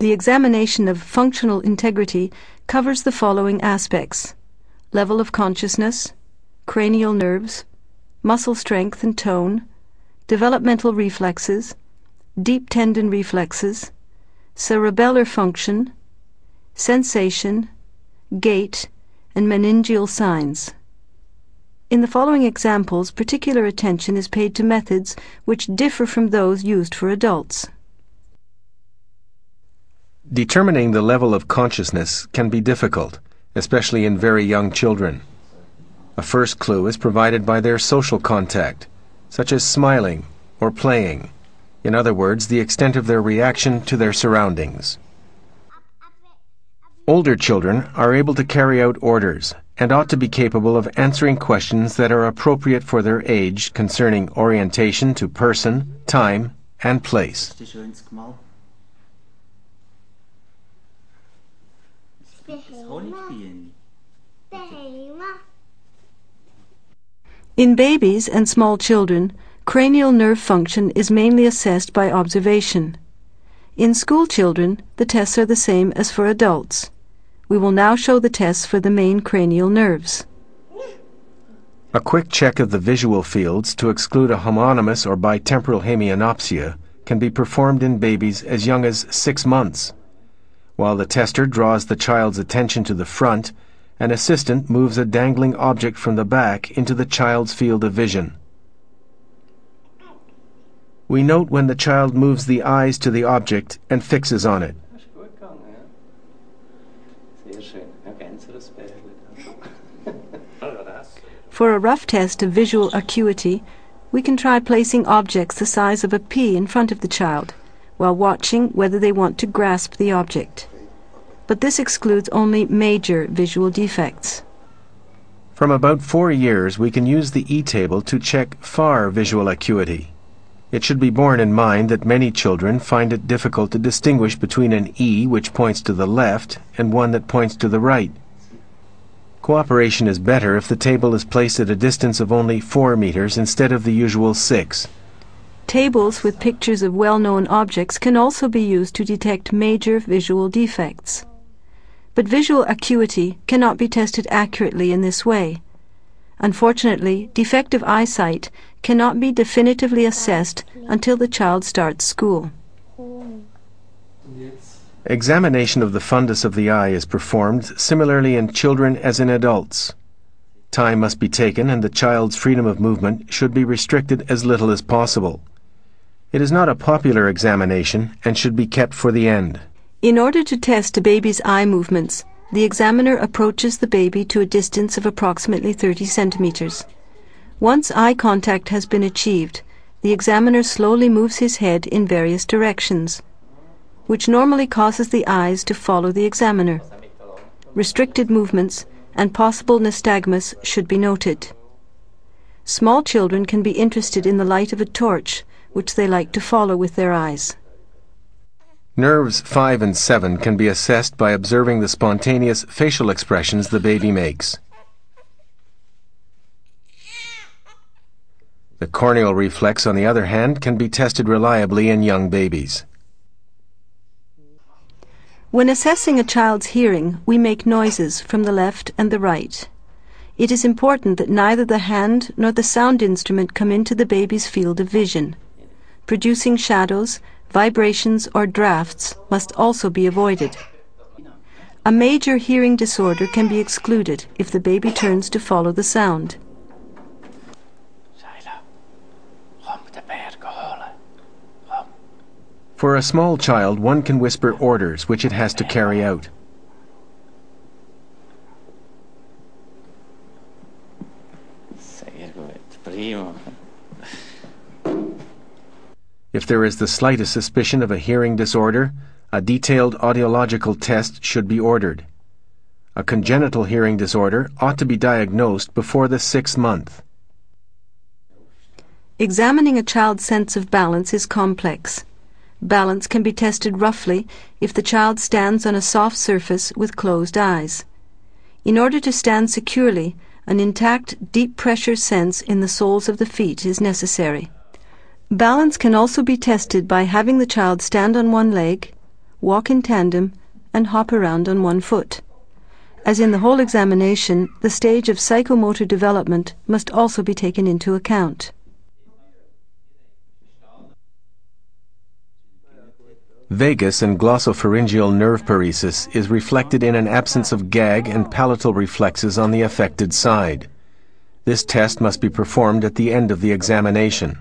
The examination of functional integrity covers the following aspects level of consciousness, cranial nerves, muscle strength and tone, developmental reflexes, deep tendon reflexes, cerebellar function, sensation, gait, and meningeal signs. In the following examples, particular attention is paid to methods which differ from those used for adults. Determining the level of consciousness can be difficult, especially in very young children. A first clue is provided by their social contact, such as smiling or playing. In other words, the extent of their reaction to their surroundings. Older children are able to carry out orders and ought to be capable of answering questions that are appropriate for their age concerning orientation to person, time, and place. In babies and small children, cranial nerve function is mainly assessed by observation. In school children, the tests are the same as for adults. We will now show the tests for the main cranial nerves. A quick check of the visual fields to exclude a homonymous or bitemporal hemianopsia can be performed in babies as young as six months. While the tester draws the child's attention to the front, an assistant moves a dangling object from the back into the child's field of vision. We note when the child moves the eyes to the object and fixes on it. For a rough test of visual acuity, we can try placing objects the size of a pea in front of the child, while watching whether they want to grasp the object. But this excludes only major visual defects. From about four years, we can use the E-table to check far visual acuity. It should be borne in mind that many children find it difficult to distinguish between an E which points to the left and one that points to the right. Cooperation is better if the table is placed at a distance of only 4 meters instead of the usual 6. Tables with pictures of well-known objects can also be used to detect major visual defects. But visual acuity cannot be tested accurately in this way. Unfortunately, defective eyesight cannot be definitively assessed until the child starts school. Examination of the fundus of the eye is performed similarly in children as in adults. Time must be taken and the child's freedom of movement should be restricted as little as possible. It is not a popular examination and should be kept for the end. In order to test a baby's eye movements, the examiner approaches the baby to a distance of approximately 30 centimeters. Once eye contact has been achieved, the examiner slowly moves his head in various directions which normally causes the eyes to follow the examiner. Restricted movements and possible nystagmus should be noted. Small children can be interested in the light of a torch, which they like to follow with their eyes. Nerves 5 and 7 can be assessed by observing the spontaneous facial expressions the baby makes. The corneal reflex, on the other hand, can be tested reliably in young babies. When assessing a child's hearing, we make noises from the left and the right. It is important that neither the hand nor the sound instrument come into the baby's field of vision. Producing shadows, vibrations, or drafts must also be avoided. A major hearing disorder can be excluded if the baby turns to follow the sound. For a small child, one can whisper orders which it has to carry out. If there is the slightest suspicion of a hearing disorder, a detailed audiological test should be ordered. A congenital hearing disorder ought to be diagnosed before the sixth month. Examining a child's sense of balance is complex. Balance can be tested roughly if the child stands on a soft surface with closed eyes. In order to stand securely, an intact deep pressure sense in the soles of the feet is necessary. Balance can also be tested by having the child stand on one leg, walk in tandem, and hop around on one foot. As in the whole examination, the stage of psychomotor development must also be taken into account. Vagus and glossopharyngeal nerve paresis is reflected in an absence of gag and palatal reflexes on the affected side. This test must be performed at the end of the examination.